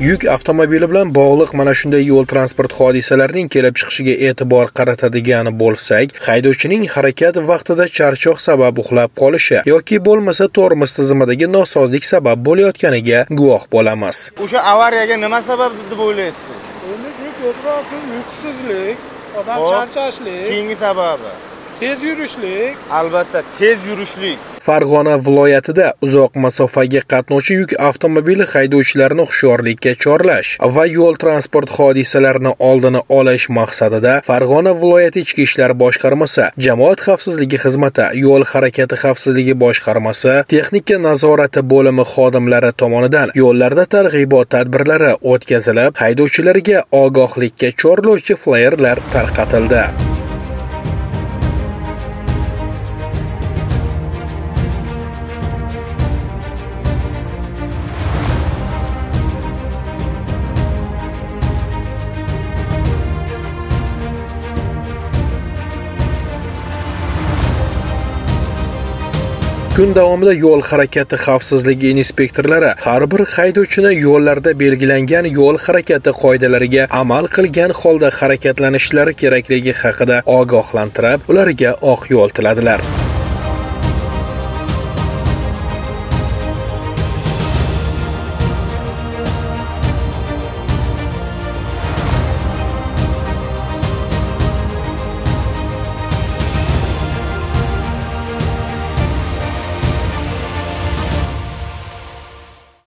yuk avtomobili bilan bog'liq mana shunday yo'l transport hodisalarining kelib chiqishiga e'tibor qaratadigan bo'lsak haydovchining harakat vaqtida charchoq sabab uxlab qolishi yoki bo'lmasa tormoz tizimidagi nosozlik sabab bo'layotganiga guvoh bo'lamiz. O'sha avariyaga nima sabab deb o'ylaysiz? Ko'proq uyqusizlik, odam charchashlik, keyingi sababi tez yurishlik, albatta tez yurishlik. Farg'ona viloyatida uzoq masofaga qatnovchi yuk avtomobili haydovchilarini hushyorlikka chorlash va yo'l transport hodisalarini oldini olish maqsadida farg'ona viloyati ichki ishlar boshqarmasi jamoat xavfsizligi xizmati yo'l harakati xavfsizligi boshqarmasi texnika nazorati bo'limi xodimlari tomonidan yo'llarda targ'ibot tadbirlari o'tkazilib haydovchilarga ogohlikka chorlovchi flayerlar tarqatildi kun davomida yo'l harakati xavfsizligi inspektorlari har bir haydovchini yo'llarda belgilangan yo'l harakati qoidalariga amal qilgan holda harakatlanishlari kerakligi haqida ogohlantirib ularga oq yo'l tiladilar.